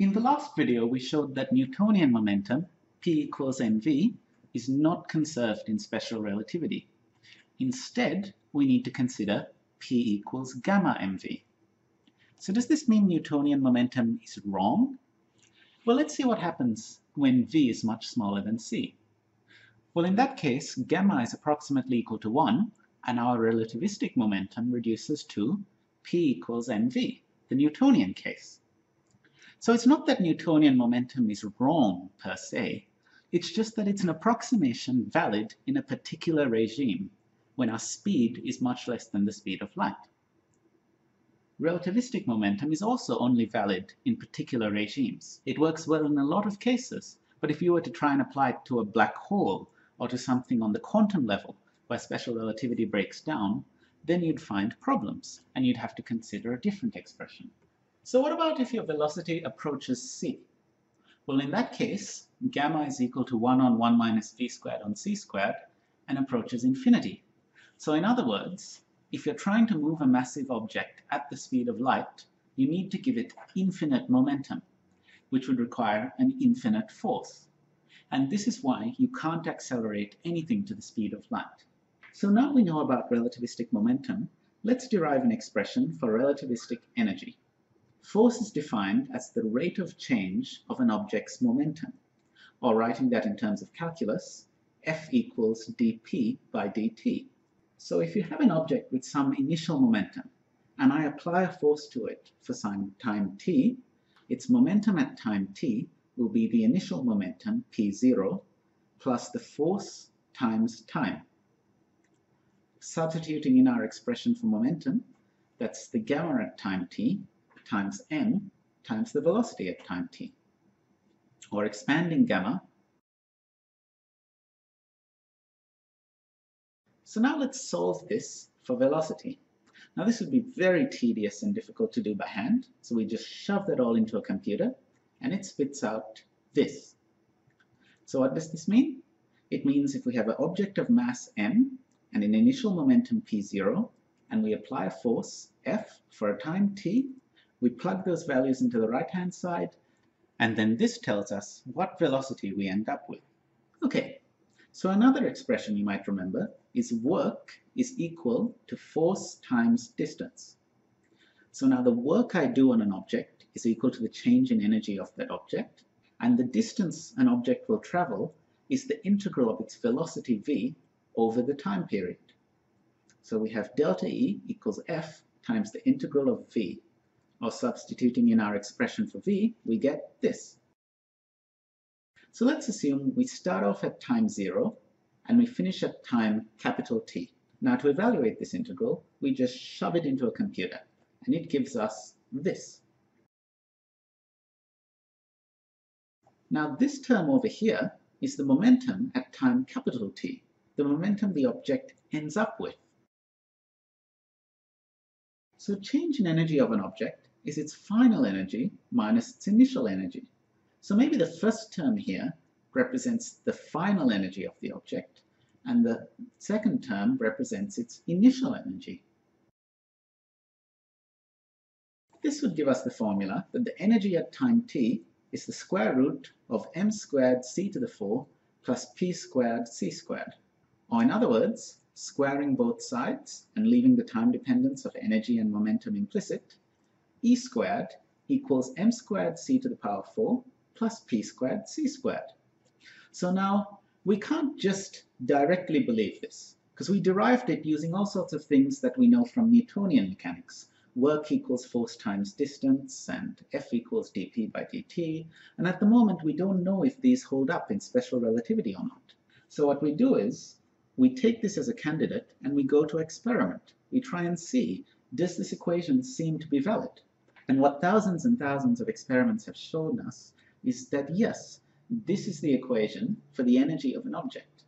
In the last video, we showed that Newtonian momentum, P equals mv, is not conserved in special relativity. Instead, we need to consider P equals gamma mv. So does this mean Newtonian momentum is wrong? Well, let's see what happens when v is much smaller than c. Well, in that case, gamma is approximately equal to 1, and our relativistic momentum reduces to P equals mv, the Newtonian case. So it's not that Newtonian momentum is wrong per se, it's just that it's an approximation valid in a particular regime when our speed is much less than the speed of light. Relativistic momentum is also only valid in particular regimes. It works well in a lot of cases, but if you were to try and apply it to a black hole or to something on the quantum level where special relativity breaks down, then you'd find problems and you'd have to consider a different expression. So what about if your velocity approaches c? Well, in that case, gamma is equal to 1 on 1 minus v squared on c squared and approaches infinity. So in other words, if you're trying to move a massive object at the speed of light, you need to give it infinite momentum, which would require an infinite force. And this is why you can't accelerate anything to the speed of light. So now we know about relativistic momentum, let's derive an expression for relativistic energy. Force is defined as the rate of change of an object's momentum, or writing that in terms of calculus, F equals dp by dt. So if you have an object with some initial momentum, and I apply a force to it for some time t, its momentum at time t will be the initial momentum, p0, plus the force times time. Substituting in our expression for momentum, that's the gamma at time t, times m times the velocity at time t. Or expanding gamma. So now let's solve this for velocity. Now this would be very tedious and difficult to do by hand, so we just shove that all into a computer and it spits out this. So what does this mean? It means if we have an object of mass m and an initial momentum p0 and we apply a force F for a time t, we plug those values into the right-hand side, and then this tells us what velocity we end up with. Okay, so another expression you might remember is work is equal to force times distance. So now the work I do on an object is equal to the change in energy of that object, and the distance an object will travel is the integral of its velocity v over the time period. So we have delta E equals F times the integral of v or substituting in our expression for v, we get this. So let's assume we start off at time 0 and we finish at time capital T. Now to evaluate this integral, we just shove it into a computer and it gives us this. Now this term over here is the momentum at time capital T, the momentum the object ends up with. So change in energy of an object is its final energy minus its initial energy. So maybe the first term here represents the final energy of the object, and the second term represents its initial energy. This would give us the formula that the energy at time t is the square root of m squared c to the 4 plus p squared c squared. Or in other words, squaring both sides and leaving the time dependence of energy and momentum implicit, e squared equals m squared c to the power 4 plus p squared c squared. So now we can't just directly believe this, because we derived it using all sorts of things that we know from Newtonian mechanics. Work equals force times distance, and F equals dp by dt, and at the moment we don't know if these hold up in special relativity or not. So what we do is, we take this as a candidate and we go to experiment. We try and see, does this equation seem to be valid? And what thousands and thousands of experiments have shown us is that yes, this is the equation for the energy of an object.